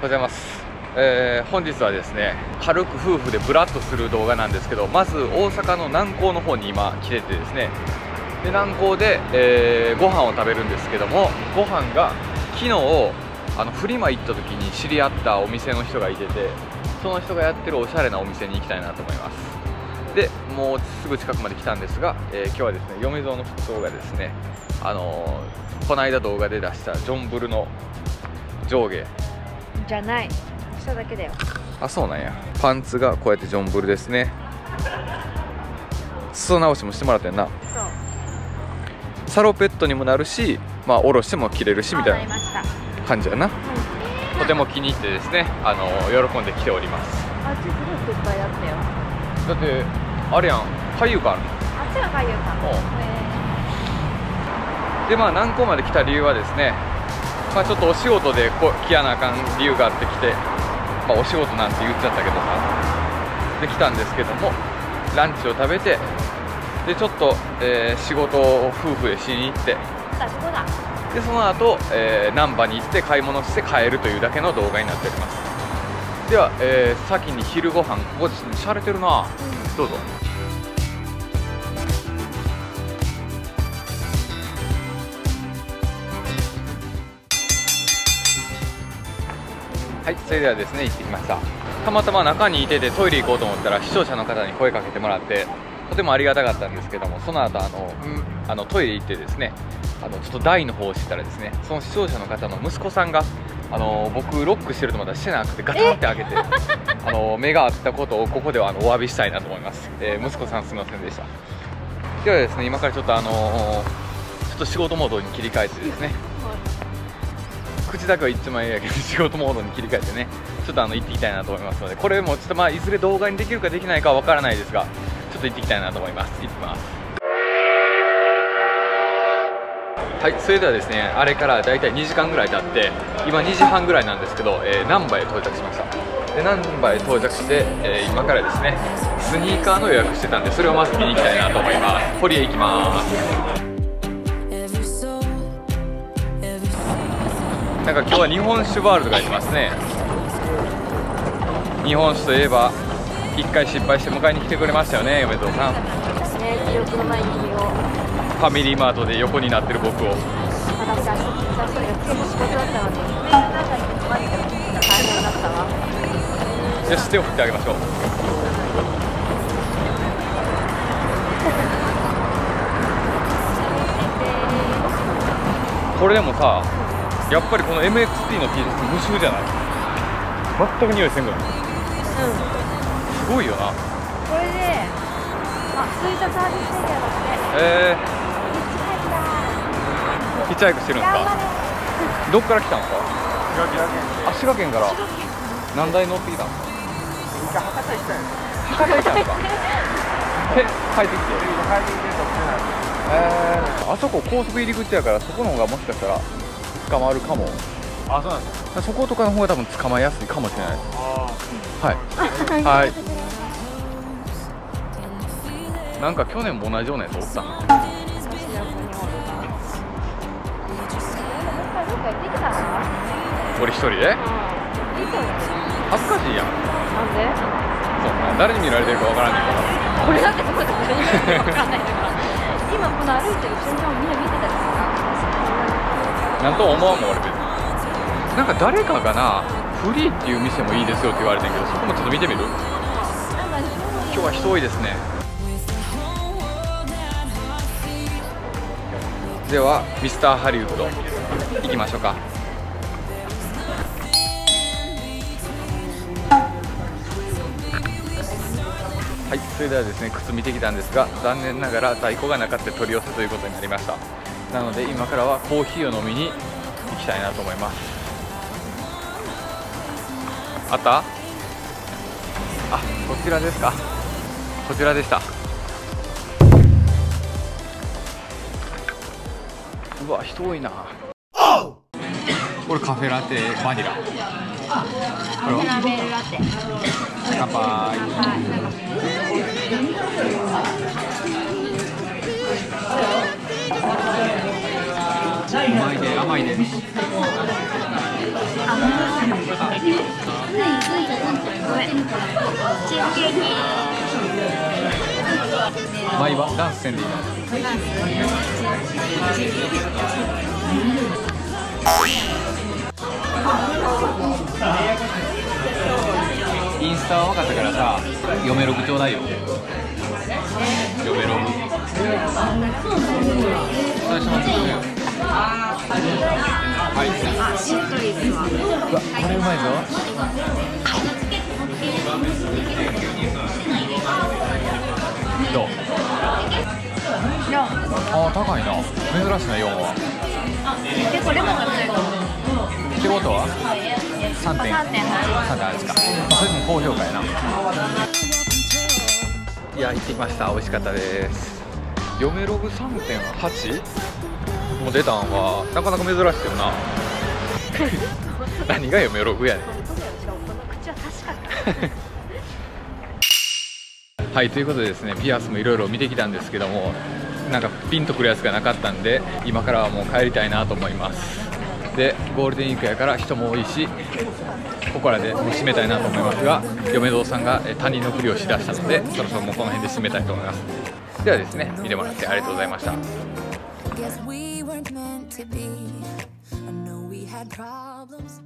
ございます、えー、本日はですね軽く夫婦でブラッとする動画なんですけどまず大阪の南港の方に今来ててですね。で南港で、えー、ご飯を食べるんですけどもご飯が昨日あのフリマ行った時に知り合ったお店の人がいててその人がやってるおしゃれなお店に行きたいなと思います。でもうすぐ近くまで来たんですが、えー、今日はですね嫁蔵の服装がですね。あのー、この間動画で出したジョンブルの上下じゃない。下だけだよ。あそうなんや。パンツがこうやってジョンブルですね。裾直しもしてもらってんな。そう。サロペットにもなるしまあ下ろしても着れるしみたいな感じやな、うん、とても気に入ってですねあの喜んで来ております。あっちすごくいっぱいあったよ。だってあれやん。海遊館。あるあっちが海遊館。でまあ南港まで来た理由はですねまあ、ちょっとお仕事でこ来やなあかん理由があって来て、まあ、お仕事なんて言っちゃったけどさできたんですけどもランチを食べてでちょっと、えー、仕事を夫婦でしに行ってでその後、えー、難波に行って買い物して帰るというだけの動画になっております。では、えー、先に昼ご飯ここですねしゃれてるな、うん、どうぞはいそれではですね行ってきました。たまたま中にいててトイレ行こうと思ったら視聴者の方に声かけてもらってとてもありがたかったんですけどもその後あの、あのトイレ行ってですねあのちょっと台の方をしてたらですねその視聴者の方の息子さんがあの僕ロックしてるとまだしてなくてガタンって開けて あの目が合ったことをここではあのお詫びしたいなと思います、えー、息子さんすみませんでした。ではですね今からちょっとあのちょっと仕事モードに切り替えてですね口だけは一枚やけど仕事モードに切り替えてねちょっとあの行っていきたいなと思いますのでこれもちょっとまあいずれ動画にできるかできないかはわからないですがちょっと行っていきたいなと思います。行ってきます。はいそれではですねあれからだいたい2時間ぐらい経って今2時半ぐらいなんですけど、えー、難波へ到着しました。で難波へ到着して、えー、今からですねスニーカーの予約してたんでそれをまず見に行きたいなと思います。堀へ行きます。なんか今日は日本酒ワールドがいますね。日本酒といえば1回失敗して迎えに来てくれましたよね嫁蔵さん。ね記憶のない君をファミリーマートで横になってる僕を。私はそ仕事だったのでなんか大変だった手を振ってあげましょう。これでもさやっぱりこの MXT の T シャツ無臭じゃない？全く匂いせんぐらい？うん。すごいよな。これであスイートサービスエリアだってえー、ヒッチハイクしてるんですかどっから来たんです。か滋賀県から。何台乗ってきたんですか？博多行ったん博多行ったんですか？え帰ってきて。帰ってきてえ。ー、あそこ高速入り口やからそこの方がもしかしたら捕まるかも。あそうなんですか。そことかの方が多分捕まえやすいかもしれないです。はい。はい。なんか去年も同じようなやつおったん俺一人で？恥ずかしいやん。なんで？そうな誰に見られてるかわからないからこれだってどこで誰に見られてるかわからないんだから今この歩いてる瞬間をみんな見てたりするなんと思わんもん俺別に。なんか誰かがなフリーっていう店もいいですよって言われてんけどそこもちょっと見てみる？今日は人多いですね。ではミスターハリウッド行きましょうか。はいそれではですね靴見てきたんですが残念ながら在庫がなかった取り寄せということになりました。なので今からはコーヒーを飲みに行きたいなと思います。あった？あこちらですか？こちらでした。うわ人多いな。これカフェラテバニラ。これは？乾杯まいね甘いね甘いチーズケーキ毎晩ダンスせんでいいインスタは分かったからさ嫁ログちょうだいよ。嫁ログ。最初の作るよ。はいあしっとりですわうわこれうまいぞどういやあ高いな。珍しいな。4は結構レモンが強いと思うってことは3点3.8 3.8か、まあ、それでも高評価やな。いや行ってきました美味しかったです嫁ログ3.8もう出たんはなかなか珍しいよな。何が嫁ログやねん。はいということでですねピアスもいろいろ見てきたんですけどもなんかピンとくるやつがなかったんで今からはもう帰りたいなと思います。でゴールデンウィークやから人も多いしここらでもう締めたいなと思いますが嫁堂さんがえ他人のふりをしだしたのでそろそろもうこの辺で締めたいと思います。ではですね見てもらってありがとうございました could be. I know we had problems.